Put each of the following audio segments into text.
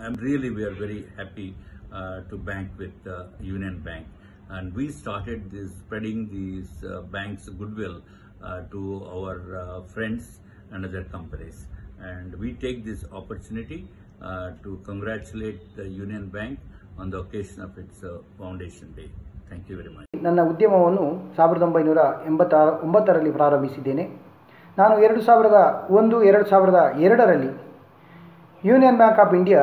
I'm really we are very happy uh, to bank with uh, Union Bank, and we started this spreading these uh, banks goodwill uh, to our uh, friends and other companies. And we take this opportunity uh, to congratulate the Union Bank on the occasion of its uh, foundation day. Thank you very much. ನನ್ನ ಉದ್ಯಮವನ್ನು ಸಾವಿರದ ಒಂಬೈನೂರ ಎಂಬತ್ತಾರ ಒಂಬತ್ತರಲ್ಲಿ ಪ್ರಾರಂಭಿಸಿದ್ದೇನೆ ನಾನು ಎರಡು ಸಾವಿರದ ಒಂದು ಎರಡು ಸಾವಿರದ ಎರಡರಲ್ಲಿ ಯೂನಿಯನ್ ಬ್ಯಾಂಕ್ ಆಫ್ ಇಂಡಿಯಾ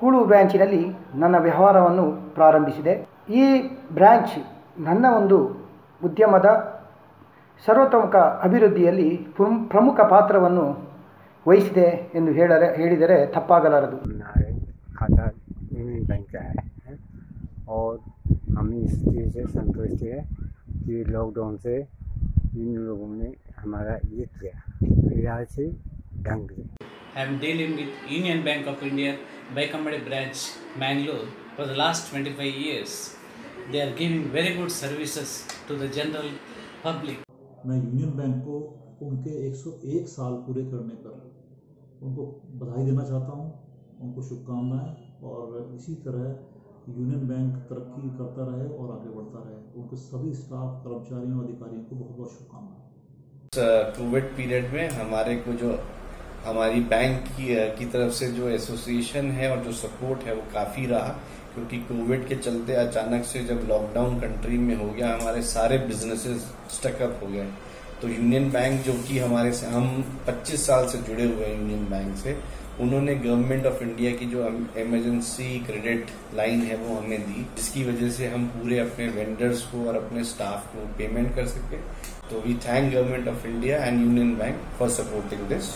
ಕೂಳು ಬ್ರ್ಯಾಂಚಿನಲ್ಲಿ ನನ್ನ ವ್ಯವಹಾರವನ್ನು ಪ್ರಾರಂಭಿಸಿದೆ ಈ ಬ್ರ್ಯಾಂಚ್ ನನ್ನ ಒಂದು ಉದ್ಯಮದ ಸರ್ವತೋಮುಖ ಅಭಿವೃದ್ಧಿಯಲ್ಲಿ ಪ್ರಮ್- ಪ್ರಮುಖ ಪಾತ್ರವನ್ನು ವಹಿಸಿದೆ ಎಂದು ಹೇಳರೆ ಹೇಳಿದರೆ ತಪ್ಪಾಗಲಾರದು हमारे खाता यूनियन बैंक का है है। और हम इस चीज़ से संतुष्ट है कि लॉकडाउन से इन लोगों ने हमारा ये किया इलाज से ढंग से I am dealing with Union Bank of India, Baikamade branch, Mangalore, for the last 25 years. They are giving very good services to the general public. मैं यूनियन बैंक को उनके 101 साल पूरे करने पर उनको बधाई देना चाहता हूँ उनको शुभकामनाएँ और इसी तरह यूनियन बैंक तरक्की करता रहे और आगे बढ़ता रहे उनके सभी स्टाफ कर्मचारियों अधिकारियों को बहुत बहुत शुभकामनाएँ कोविड पीरियड में हमारे को जो हमारी बैंक की, की तरफ़ से जो एसोसिएशन है और जो सपोर्ट है वो काफ़ी रहा क्योंकि कोविड के चलते अचानक से जब लॉकडाउन कंट्री में हो गया हमारे सारे बिजनेसेस स्टकअप हो गए। तो यूनियन बैंक जो कि हमारे से हम 25 साल से जुड़े हुए हैं यूनियन बैंक से उन्होंने गवर्नमेंट ऑफ़ इंडिया की जो इमरजेंसी क्रेडिट लाइन है वो हमें दी जिसकी वजह से हम पूरे अपने वेंडर्स को और अपने स्टाफ को पेमेंट कर सके तो we thank government of India and Union Bank for supporting this